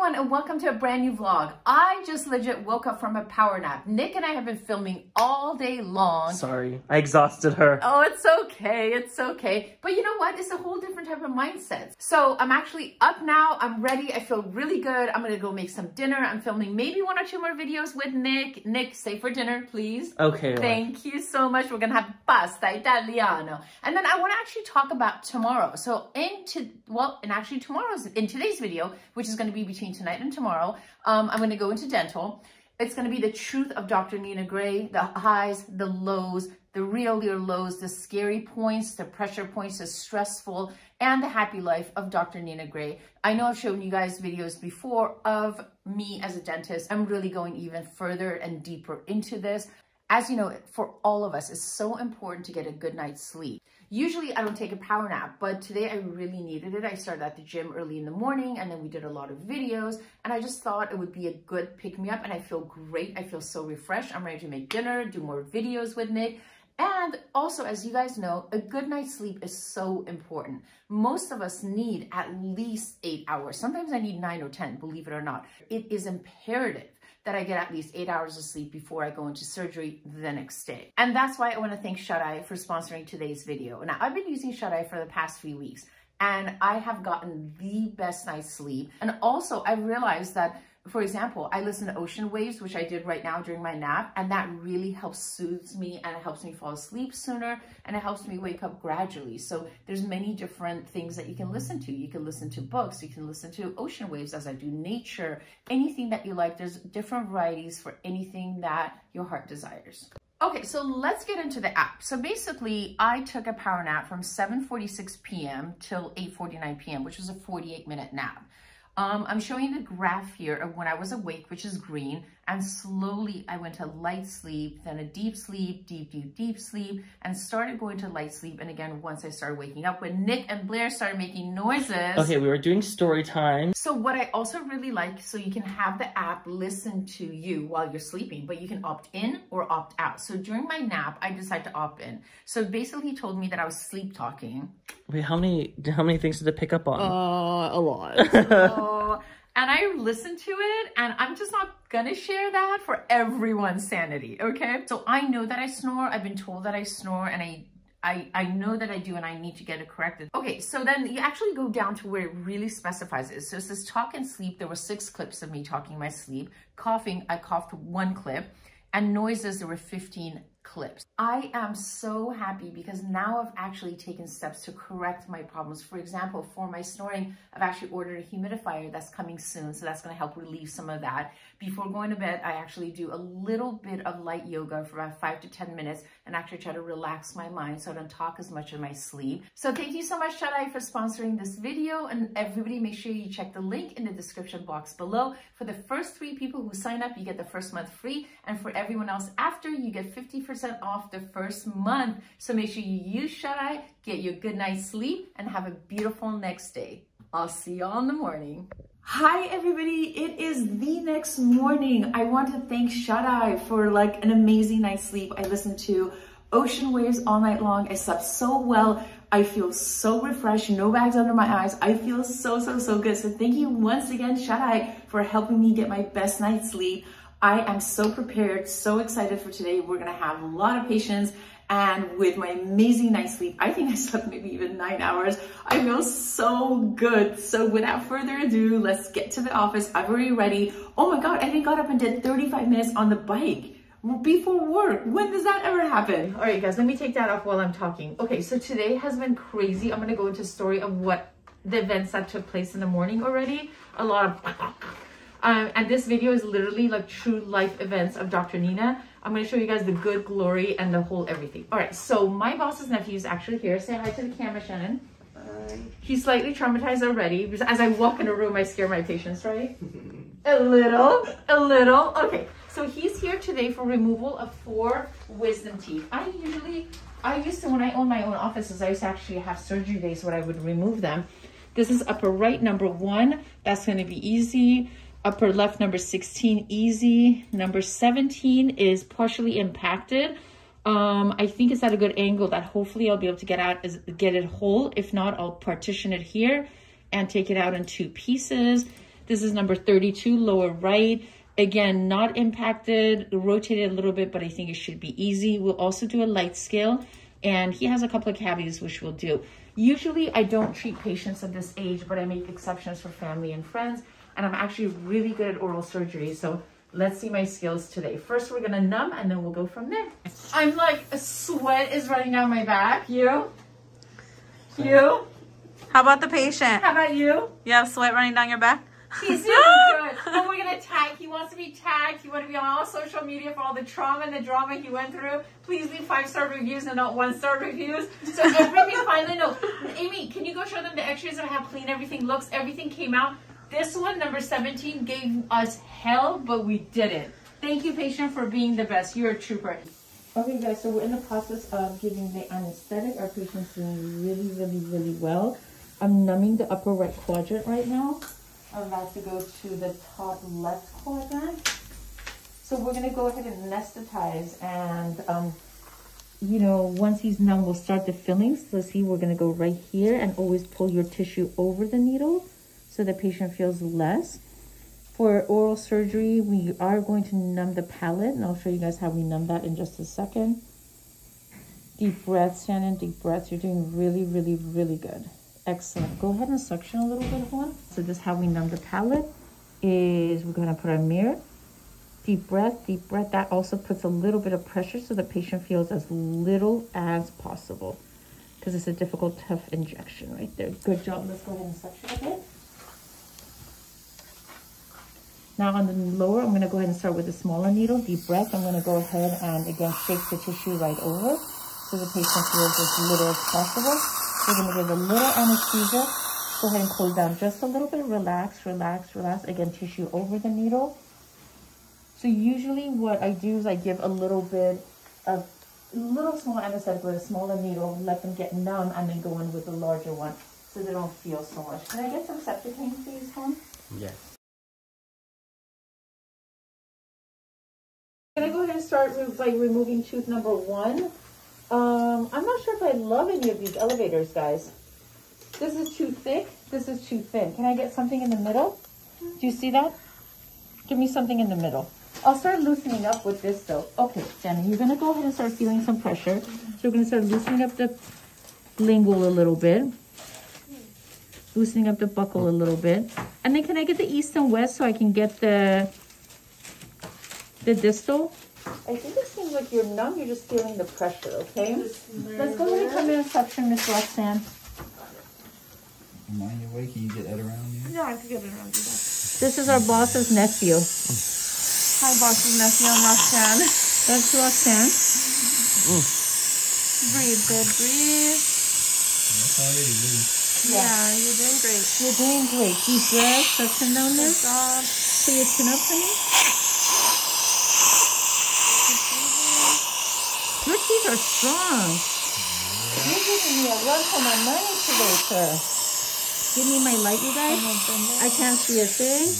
everyone and welcome to a brand new vlog. I just legit woke up from a power nap. Nick and I have been filming all day long. Sorry, I exhausted her. Oh, it's okay, it's okay. But you know what? It's a whole different type of mindset. So I'm actually up now, I'm ready, I feel really good. I'm gonna go make some dinner. I'm filming maybe one or two more videos with Nick. Nick, stay for dinner, please. Okay. Thank you so much. We're gonna have pasta italiano. And then I wanna actually talk about tomorrow. So into, well, and actually tomorrow's, in today's video, which is gonna be between tonight and tomorrow, um, I'm gonna go into dental. It's gonna be the truth of Dr. Nina Gray, the highs, the lows, the real your lows, the scary points, the pressure points, the stressful, and the happy life of Dr. Nina Gray. I know I've shown you guys videos before of me as a dentist. I'm really going even further and deeper into this. As you know, for all of us, it's so important to get a good night's sleep. Usually I don't take a power nap, but today I really needed it. I started at the gym early in the morning and then we did a lot of videos and I just thought it would be a good pick me up and I feel great. I feel so refreshed. I'm ready to make dinner, do more videos with Nick. And also, as you guys know, a good night's sleep is so important. Most of us need at least eight hours. Sometimes I need nine or 10, believe it or not. It is imperative that I get at least eight hours of sleep before I go into surgery the next day. And that's why I wanna thank Shuteye for sponsoring today's video. Now, I've been using Shuteye for the past few weeks and I have gotten the best night's sleep. And also I realized that for example, I listen to ocean waves, which I did right now during my nap, and that really helps soothes me and it helps me fall asleep sooner and it helps me wake up gradually. So there's many different things that you can listen to. You can listen to books, you can listen to ocean waves as I do nature, anything that you like. There's different varieties for anything that your heart desires. Okay, so let's get into the app. So basically, I took a power nap from 7.46 p.m. till 8.49 p.m., which was a 48 minute nap. Um, I'm showing the graph here of when I was awake, which is green, and slowly I went to light sleep, then a deep sleep, deep, deep, deep sleep, and started going to light sleep. And again, once I started waking up, when Nick and Blair started making noises. Okay, we were doing story time. So what I also really like, so you can have the app listen to you while you're sleeping, but you can opt in or opt out. So during my nap, I decided to opt in. So basically he told me that I was sleep talking. Wait, how many how many things did it pick up on? Uh, a lot. and I listened to it and I'm just not gonna share that for everyone's sanity, okay? So I know that I snore, I've been told that I snore and I I, I know that I do and I need to get it corrected. Okay, so then you actually go down to where it really specifies it. So it says talk and sleep. There were six clips of me talking my sleep. Coughing, I coughed one clip. And noises, there were 15 clips. I am so happy because now I've actually taken steps to correct my problems. For example, for my snoring, I've actually ordered a humidifier that's coming soon. So that's gonna help relieve some of that. Before going to bed, I actually do a little bit of light yoga for about five to 10 minutes and actually try to relax my mind so I don't talk as much in my sleep. So thank you so much, Eye, for sponsoring this video. And everybody make sure you check the link in the description box below. For the first three people who sign up, you get the first month free. And for everyone else after, you get 50% off the first month. So make sure you use Shut get your good night's sleep, and have a beautiful next day. I'll see you all in the morning. Hi everybody, it is the next morning. I want to thank Shut for like an amazing night's sleep. I listened to ocean waves all night long. I slept so well. I feel so refreshed, no bags under my eyes. I feel so, so, so good. So thank you once again, Shut for helping me get my best night's sleep. I am so prepared, so excited for today. We're gonna have a lot of patients and with my amazing night's sleep, I think I slept maybe even nine hours. I feel so good. So without further ado, let's get to the office. I'm already ready. Oh my God, I even got up and did 35 minutes on the bike before work. When does that ever happen? All right, guys, let me take that off while I'm talking. Okay, so today has been crazy. I'm gonna go into a story of what the events that took place in the morning already. A lot of um, and this video is literally like true life events of Dr. Nina. I'm going to show you guys the good glory and the whole everything. All right, so my boss's nephew is actually here. Say hi to the camera, Shannon. Hi. He's slightly traumatized already because as I walk in a room, I scare my patients, right? a little, a little. Okay, so he's here today for removal of four wisdom teeth. I usually, I used to, when I owned my own offices, I used to actually have surgery days where I would remove them. This is upper right, number one. That's going to be easy. Upper left, number 16, easy. Number 17 is partially impacted. Um, I think it's at a good angle that hopefully I'll be able to get out, is get it whole. If not, I'll partition it here and take it out in two pieces. This is number 32, lower right. Again, not impacted, rotated a little bit, but I think it should be easy. We'll also do a light scale. And he has a couple of cavities, which we'll do. Usually, I don't treat patients at this age, but I make exceptions for family and friends. And I'm actually really good at oral surgery. So let's see my skills today. First, we're gonna numb and then we'll go from there. I'm like, sweat is running down my back. You? You? How about the patient? How about you? You have sweat running down your back? He's doing good. And we're gonna tag. He wants to be tagged. He want to be on all social media for all the trauma and the drama he went through. Please leave five star reviews and not one star reviews. So uh, everything finally no. Amy, can you go show them the X-rays of how clean everything looks? Everything came out. This one, number 17, gave us hell, but we did it. Thank you, patient, for being the best. You're a trooper. Okay, guys, so we're in the process of giving the anesthetic. Our patient's doing really, really, really well. I'm numbing the upper right quadrant right now. I'm about to go to the top left quadrant. So we're gonna go ahead and anesthetize and, um, you know, once he's numb, we'll start the fillings. So see, we're gonna go right here and always pull your tissue over the needle so the patient feels less. For oral surgery, we are going to numb the palate, and I'll show you guys how we numb that in just a second. Deep breaths, Shannon, deep breaths. You're doing really, really, really good. Excellent. Go ahead and suction a little bit, Juan. So this is how we numb the palate, is we're gonna put our mirror. Deep breath, deep breath. That also puts a little bit of pressure so the patient feels as little as possible because it's a difficult, tough injection right there. Good job. Let's go ahead and suction a bit. Now on the lower, I'm gonna go ahead and start with a smaller needle, deep breath. I'm gonna go ahead and again shake the tissue right over so the patient feels as little as possible. We're gonna give a little anesthesia. Go ahead and close down just a little bit. Relax, relax, relax. Again, tissue over the needle. So usually what I do is I give a little bit of a little small anesthetic with a smaller needle, let them get numb, and then go in with the larger one so they don't feel so much. Can I get some septic please, hon? Yes. I go ahead and start by removing tooth number one? Um, I'm not sure if I love any of these elevators, guys. This is too thick. This is too thin. Can I get something in the middle? Do you see that? Give me something in the middle. I'll start loosening up with this though. Okay, Jenny, you're gonna go ahead and start feeling some pressure. So we're gonna start loosening up the lingual a little bit. Loosening up the buccal a little bit. And then can I get the east and west so I can get the the distal? I think it seems like you're numb, you're just feeling the pressure, okay? Let's go ahead and come in and suction, Miss Roxanne. Am I on your way? Can you get that around you? Yeah, I could get it around you. This is our boss's nephew. Hi, boss's nephew. I'm Roxanne. That's Roxanne. Breathe, good. Breathe. That's already loose. Yeah, you're doing great. You're doing great. Deep breath, suction down there. Good job. Put your chin up for me. Teeth are strong. You're giving me a run for my money today, sir. Give me my light, you guys. I can't see a thing.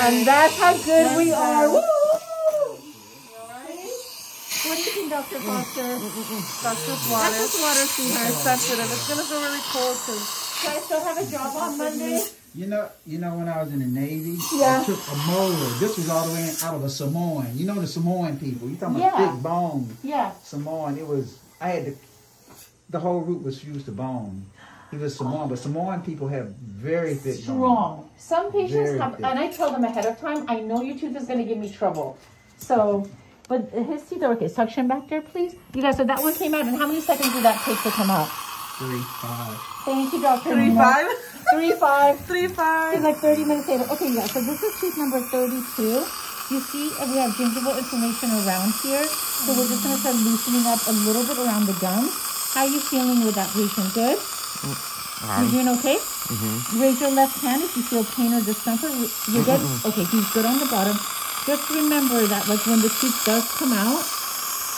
And that's how good we are. Woo! What do you think, Dr. Foster? Mm, mm, mm, that's just water. That's just water, sweetheart. It's sensitive. It's gonna feel really cold Do I still have a job on Monday? You know, you know when I was in the Navy, Yeah. I took a molar. This was all the way out of a Samoan. You know the Samoan people. You talking about Yeah. thick bone Yeah. Samoan. It was I had to. The whole root was fused to bone. He was Samoan, but Samoan people have very thick bone. strong. Some patients Very have, thick. and I tell them ahead of time, I know your tooth is going to give me trouble. So, but his teeth are okay. Suction back there, please. You guys, so that one came out, and how many seconds did that take to come out? Three, five. Thank you, Dr. three Nina. five, Three, five. three five. It's like 30 minutes later. Okay, yeah, so this is tooth number 32. You see, uh, we have gingival inflammation around here. So we're just going to start loosening up a little bit around the gums. How are you feeling with that patient? Good? You doing okay? Raise your left hand if you feel pain or discomfort. You- You're good? Okay, he's good on the bottom. Just remember that like when the tooth does come out,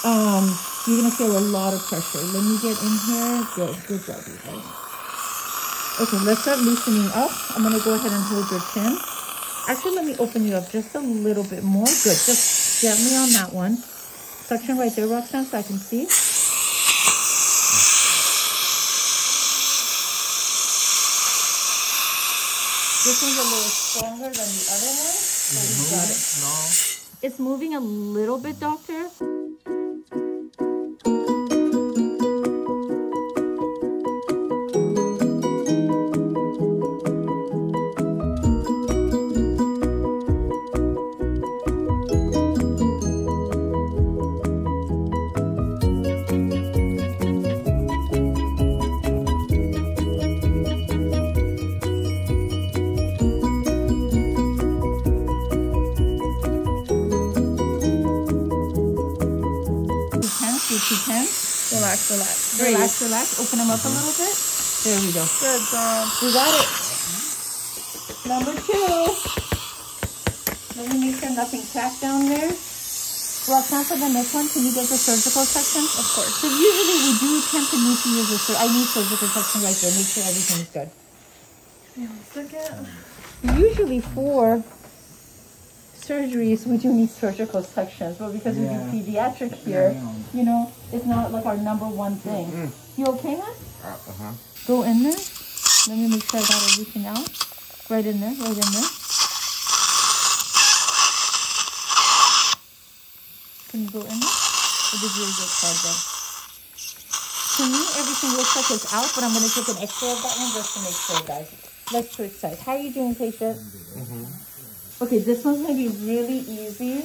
um, you're gonna feel a lot of pressure. Let me get in here. Good, good job, you guys. Okay, let's start loosening up. I'm gonna go ahead and hold your chin. Actually, let me open you up just a little bit more. Good, just gently on that one. Suction right there, Roxanne, so I can see. This one's a little stronger than the other one, so we got. It's moving a little bit, doctor. Relax, relax. Relax. Open them up a little bit. There we go. Good job. We got it. Number two. Let me make sure nothing cracked down there. Roxanne, for the next one, can you get the surgical suction? Of course. So usually we do tend to need to use the, sur- I need surgical suction right there. Make sure everything's good. Usually for surgeries, we do need surgical suctions, but because Yeah. we do pediatric here, Yeah. you know, it's not like our number one thing. You okay, man? Uh-huh. Go in there. Let me make sure I got everything out. Right in there, right in there. Can you go in there? Or did you get card there? To me, everything looks like it's out, but I'm going to take an x-ray of that one just to make sure, guys. Let's switch sides. How are you doing, patient? Okay, this one's to be really easy.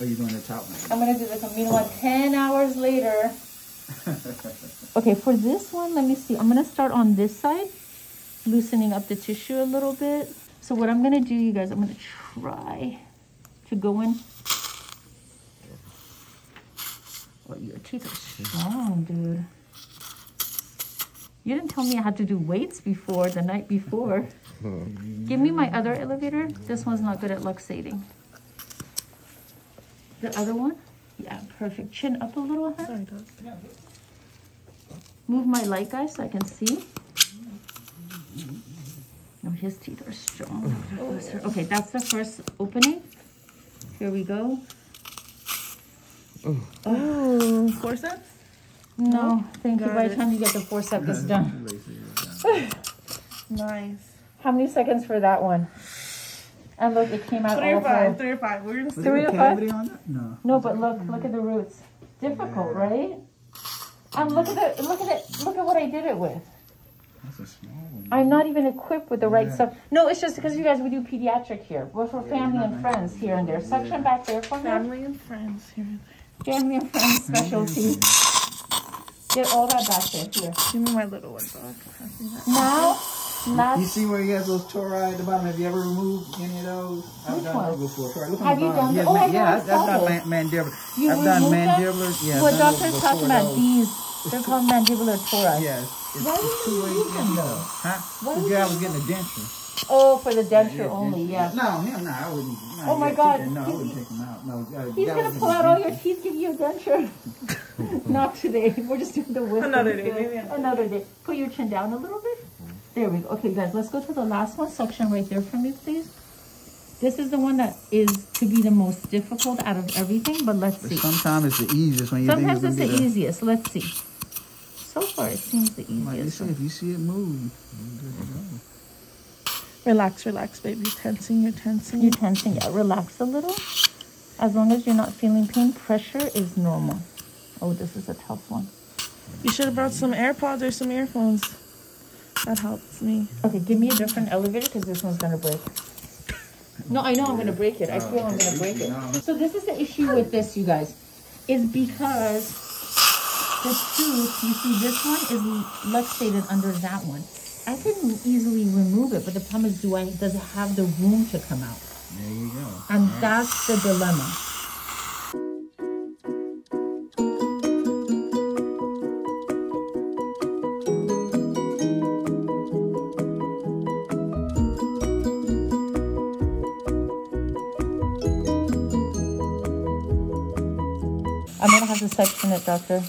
Are you doing the top one? I'm gonna do this one. 10 hours later. Okay, for this one, let me see. I'm gonna start on this side, loosening up the tissue a little bit. So what I'm gonna do, you guys, I'm gonna try to go in. Oh, your teeth are strong, dude. You didn't tell me I had to do weights before, the night before. Give me my other elevator. This one's not good at luxating. The other one? Yeah, perfect. Chin up a little, huh? Move my light, guys, so I can see. No, his teeth are strong. Okay, that's the first opening. Here we go. Oh, forceps? No, thank you. Got By the time you get the forceps, it's done. Nice. How many seconds for that one? And look, it came out Three or all five, five. three or five. We're gonna Three there or five? on? No. No, but look, look at the roots. Difficult, right? And look at the, look at it, look at what I did it with. That's a small one. I'm not even equipped with the right Yeah. stuff. No, it's just because you guys, we do pediatric here. We're for family and friends here and there. Section back there for me. Family and friends here. And there. Family and friends specialty. Get all that back there. Here. Give me my little one, Doc. I see You see where he has those tori at the bottom? Have you ever removed any of those? I've Which done ones? those before. Tori, look on Have the you bottom. done Yeah, them? Oh, man- I yeah, know, I I've, saw done those. man, mandibular. You I've done removed them? mandibular. Yeah, what I've doctor's those talking about? These. They're called mandibular tori. Yes. It's, Why it's would two you ways remove them, in though? Huh? Why The guy was getting a denture. Oh, for the denture only, yeah. No, him, no, I wouldn't. No, Oh my God. keep that- No, I wouldn't take him out. No, uh, He's gonna pull out all your teeth, give you a denture. Not today. We're just doing the wisdom. Another day, maybe another Another day. Put your chin down a little bit. There we go. Okay, guys, let's go to the last one. section right there for me, please. This is the one that is to be the most difficult out of everything, but let's But see. sometimes it's the easiest when you Sometimes think it's it's the gonna be easiest. Let's see. So far, it seems the the, like you easiest. say, if you see it move, Relax, relax, baby. Tensing, you're tensing. You're tensing, yeah. Relax a little. As long as you're not feeling pain, pressure is normal. Oh, this is a tough one. You should have brought some AirPods or some earphones. That helps me. Okay, give me a different elevator because this one's gonna break. No, I know I'm gonna break it. I oh, feel I'm gonna break it. So this is the issue with this, you guys, is because the tooth, you see this one is luxated under that one. I can easily remove it, but the problem is, do I, does it have the room to come out? there you go. And that's the dilemma. Gonna section it, doctor.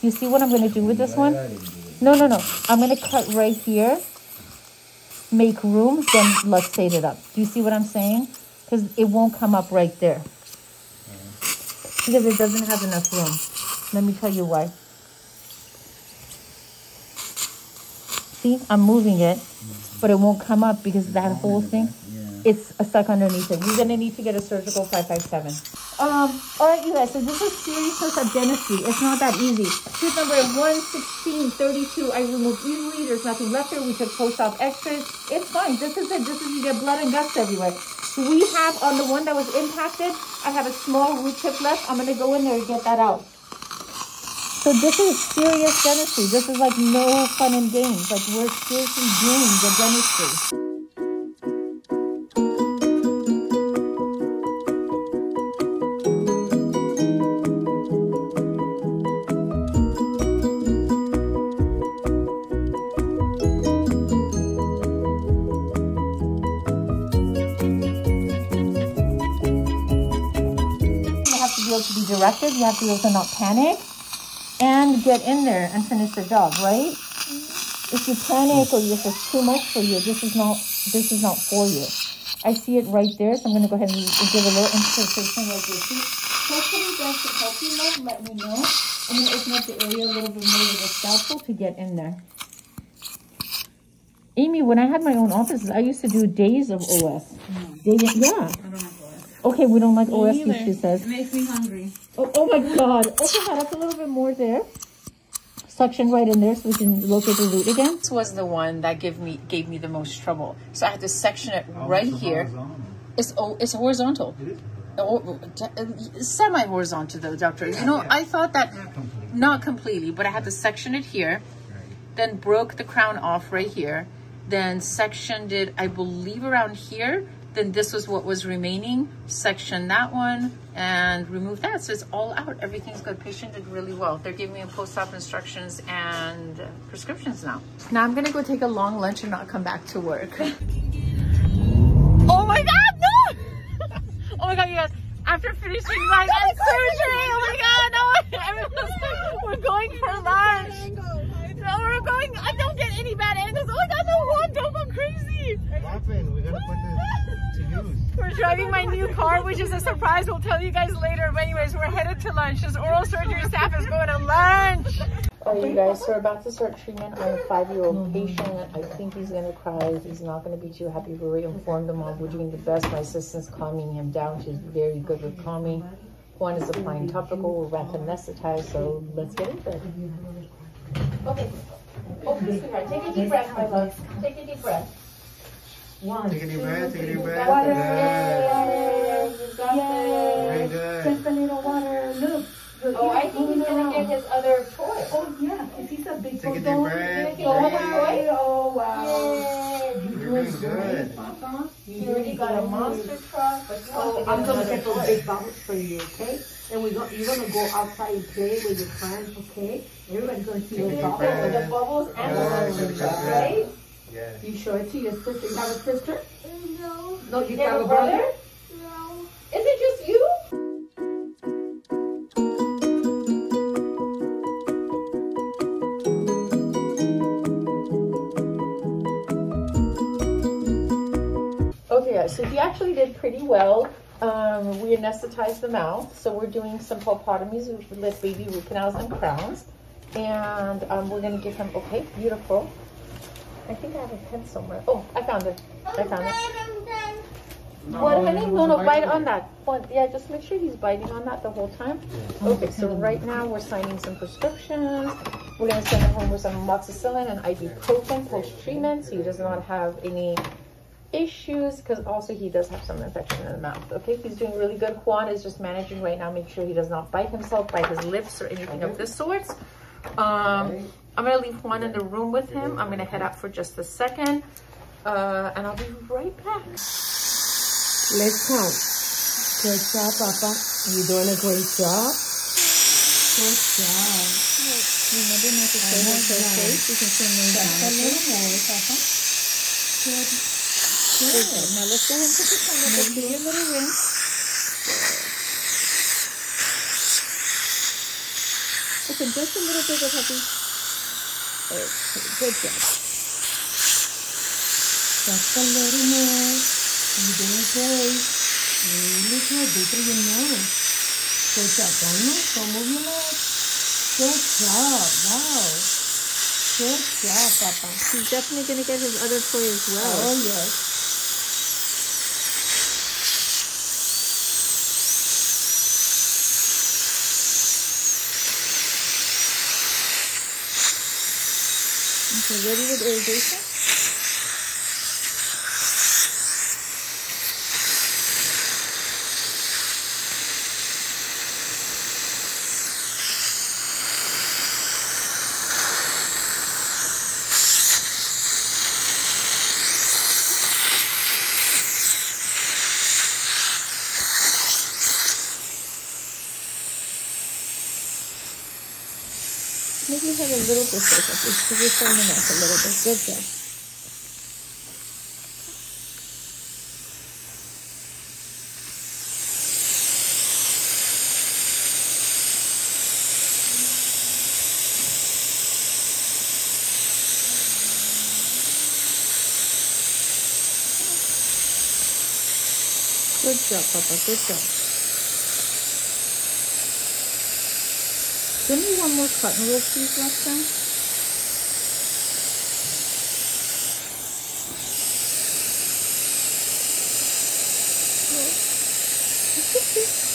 You see what I'm gonna do with this one? No, no, no. I'm gonna cut right here, make room, then luxate it up. Do you see what I'm saying? Because it won't come up right there. Because it doesn't have enough room. Let me tell you why. See, I'm moving it, but it won't come up because that whole thing, Yeah. it's stuck underneath it. We're gonna need to get a surgical 557. Um, all right, you guys, so this is seriousness of dentistry. It's not that easy. Tooth number 11632, I removed easily. There's nothing left there. We took post-op x-rays. It's fine. This is it. This is, you get blood and guts everywhere. We have, on the one that was impacted, I have a small root tip left. I'm gonna go in there and get that out. So this is serious dentistry. This is like no fun and games. Like we're seriously doing the dentistry. Directed. You have to be able to not panic and get in there and finish the job, right? If you panic or if it's too much for you, this is not this is not for you. I see it right there, so I'm gonna go ahead and give a little insertion right there. See, hopefully that should help you, love. Let me know. I'm gonna open up the area a little bit more with a scalpel to get in there. Amy, when I had my own offices, I used to do days of OS. Days, yeah. Okay, we don't like OS, either. she says. It makes me hungry. Oh, oh my god. Okay, hold up a little bit more there. Suction right in there so we can locate the root again. This was the one that gave me gave me the most trouble. So I had to section it oh, right Almost here. horizontal. It's oh, it's horizontal. It is. Oh, oh uh, semi horizontal though, doctor. You know, I thought that Not complete. not completely, but I had to section it here, then broke the crown off right here, then sectioned it, I believe around here. Then this was what was remaining. Section that one and remove that. So it's all out. Everything's good. Patient did really well. They're giving me post-op instructions and prescriptions now. Now I'm gonna go take a long lunch and not come back to work. oh my God, no! oh my God, yes. After finishing my surgery, oh my God, no! Everyone's like, we're going for lunch. No, we're going. I don't get any bad angles. Oh my God, no, Juan, don't go crazy. What happened? We're gonna put this to use. We're driving my new car, which is a surprise. We'll tell you guys later. But anyways, we're headed to lunch. This oral surgery staff is going to lunch. Oh, you guys, so we're about to start treatment on a five-year-old patient. I think he's gonna cry. He's not gonna be too happy. We already informed the mom we're doing the best. My assistant's calming him down. She's very good with calming. Juan is applying topical. We're wrapping anesthetized. So let's get into it. Okay. Open, sweetheart. Take a deep breath, my love. Take a deep breath. One, Take a deep breath, take a deep breath. Water. Good. Yay. You got this. Very good. Just a little water. Look. Look, Oh, I think he's gonna get his other toy. Oh yeah, 'cause he's a big Take a deep breath. Go with the. Oh wow. Yay. You're You're doing doing good. Papa. He already got a monster truck. But he wants Oh, I'm gonna another get those toy. big bubbles for you, okay? And we're gonna, you're gonna go outside and play with your friends, okay? Everybody's gonna see Take a those bubbles. With the bubbles and the Good, monster good, truck, good. right? Yes. You show it to your sister. You have a sister? No, No, you You have have a a brother? brother? no. Is it just you? So he actually did pretty well. Um, we anesthetized the mouth, so we're doing some pulpotomies with baby root canals and crowns. And um, we're gonna give him, okay, beautiful. I think I have a pen somewhere. Oh, I found it. I found it. What, honey? No, no, bite on that. One, yeah, just make sure he's biting on that the whole time. Okay, so right now we're signing some prescriptions. We're gonna send him home with some amoxicillin and ibuprofen post-treatment, so he does not have any issues, because also he does have some infection in the mouth. Okay, he's doing really good. Juan is just managing right now, make sure he does not bite himself, bite his lips, or anything of this sort. Um, I'm gonna leave Juan in the room with him. I'm gonna head out for just a second, uh, and I'll be right back. Let's count. Good job, Papa. You're doing a great job. Good job. Remember not to say what's her face. You can say name down. A little more, Papa. Good. Good. Now let's go ahead and put the tongue up. Let's do your little rinse. Okay, just a little bit of happy. Okay, good job. Just a little more. You're doing great. Really good. Deep through your nose. Good job. Don't move. Don't move your legs. Good job. Wow. Good job, Papa. He's definitely gonna get his other toy as well. Oh, yes. Okay, ready with irrigation? Maybe have a little bit of this. It's just forming up a little bit. Good job. Good job, Papa. Good job. Give me one more cotton wool, please, Roxanne.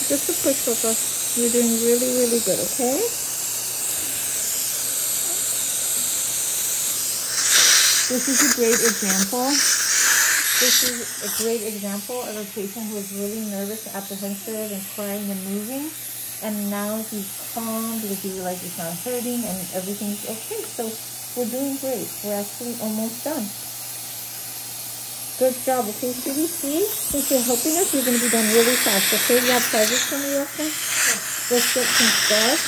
Just a push, Papa. You're doing really, really good, okay? This is a great example. This is a great example of a patient who is really nervous, apprehensive, and crying and moving. And now he's calm because he realized it's not hurting and everything's okay. So we're doing great. We're actually almost done. Good job. Okay, Stevie, see? Since you're helping us, you're going to be done really fast. Okay, you have presents for me, okay? Let's get some stuff.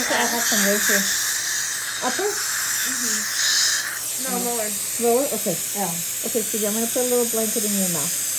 Okay, I have some right here. Upper? Mhm. No, Lord. Lower? Okay. Yeah. Okay, Stevie, I'm going to put a little blanket in your mouth.